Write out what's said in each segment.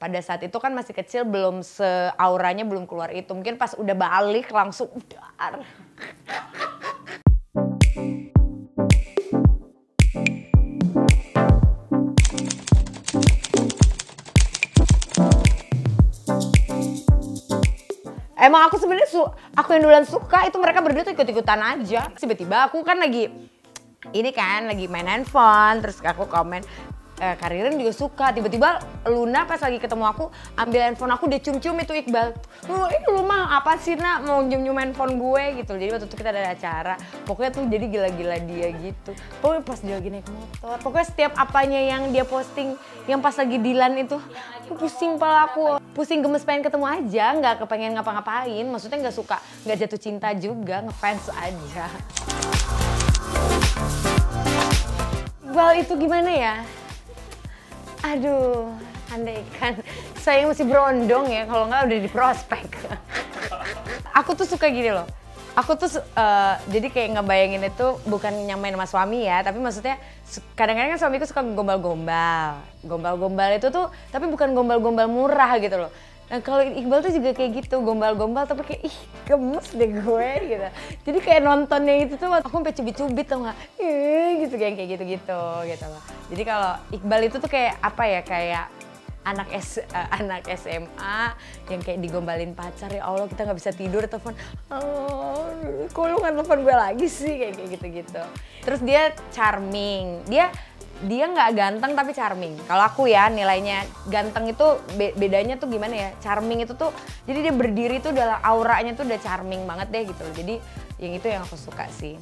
pada saat itu kan masih kecil belum seauranya belum keluar itu mungkin pas udah balik langsung dar Emang aku sebenarnya su aku yang duluan suka itu mereka berdua tuh ikut-ikutan aja. Tiba-tiba aku kan lagi ini kan lagi main handphone terus aku komen eh, Karirin juga suka. Tiba-tiba Luna pas lagi ketemu aku ambil handphone aku dia cium-cium itu Iqbal. Oh, ini lu mah apa sih nak? Mau nyium-nyium handphone gue? Gitu. Jadi waktu itu kita ada acara. Pokoknya tuh jadi gila-gila dia gitu. Pokoknya pas dia lagi naik motor pokoknya setiap apanya yang dia posting yang pas lagi Dilan itu pusing pala aku. Pusing gemes pengen ketemu aja. Nggak kepengen ngapa-ngapain. Maksudnya nggak suka nggak jatuh cinta juga. Ngefans aja. Iqbal itu gimana ya? Aduh, andai kan saya masih berondong ya, kalau nggak udah di prospek. aku tuh suka gini loh. Aku tuh uh, jadi kayak ngebayangin itu bukan nyamain sama suami ya, tapi maksudnya kadang-kadang kan suamiku suka gombal-gombal. Gombal-gombal itu tuh tapi bukan gombal-gombal murah gitu loh Nah kalau Iqbal tuh juga kayak gitu, gombal-gombal tapi kayak ih gemes deh gue gitu. Jadi kayak nontonnya itu tuh aku sampai cubit-cubit tau gak? Ih gitu kayak kayak gitu-gitu gitu loh. Jadi kalau Iqbal itu tuh kayak apa ya kayak anak S uh, anak SMA yang kayak digombalin pacar ya Allah kita nggak bisa tidur telepon oh kok lu nggak telepon gue lagi sih kayak kayak gitu gitu terus dia charming dia dia nggak ganteng tapi charming. Kalau aku ya nilainya ganteng itu be bedanya tuh gimana ya? Charming itu tuh jadi dia berdiri tuh udah auranya tuh udah charming banget deh gitu. Jadi yang itu yang aku suka sih.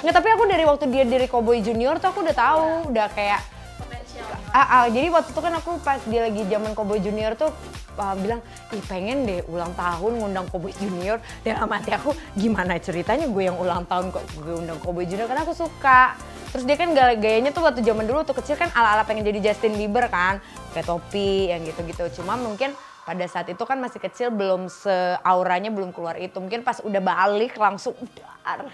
Nggak, tapi aku dari waktu dia dari Cowboy Junior tuh aku udah tahu, udah kayak Ah, ah, jadi waktu itu kan aku pas dia lagi zaman Cowboy Junior tuh uh, bilang, ih pengen deh ulang tahun ngundang Cowboy Junior. Dan sama hati aku, gimana ceritanya gue yang ulang tahun kok gue undang Cowboy Junior karena aku suka. Terus dia kan gayanya tuh waktu zaman dulu tuh kecil kan ala-ala pengen jadi Justin Bieber kan, kayak topi yang gitu-gitu. Cuma mungkin pada saat itu kan masih kecil belum seauranya belum keluar itu. Mungkin pas udah balik langsung dar.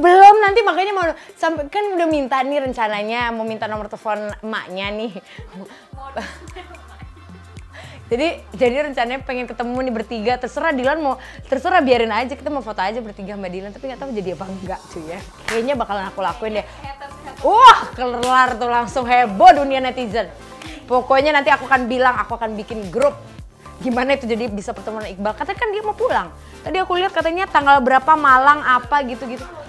Belum nanti makanya mau sampai kan udah minta nih rencananya mau minta nomor telepon emaknya nih. jadi jadi rencananya pengen ketemu nih bertiga terserah Dilan mau terserah biarin aja kita mau foto aja bertiga Mbak Dilan tapi nggak tahu jadi apa enggak cuy ya. Kayaknya bakalan aku lakuin deh. Wah kelar tuh langsung heboh dunia netizen. Pokoknya nanti aku akan bilang aku akan bikin grup gimana itu jadi bisa pertemuan Iqbal. Katanya kan dia mau pulang. Tadi aku lihat katanya tanggal berapa Malang apa gitu-gitu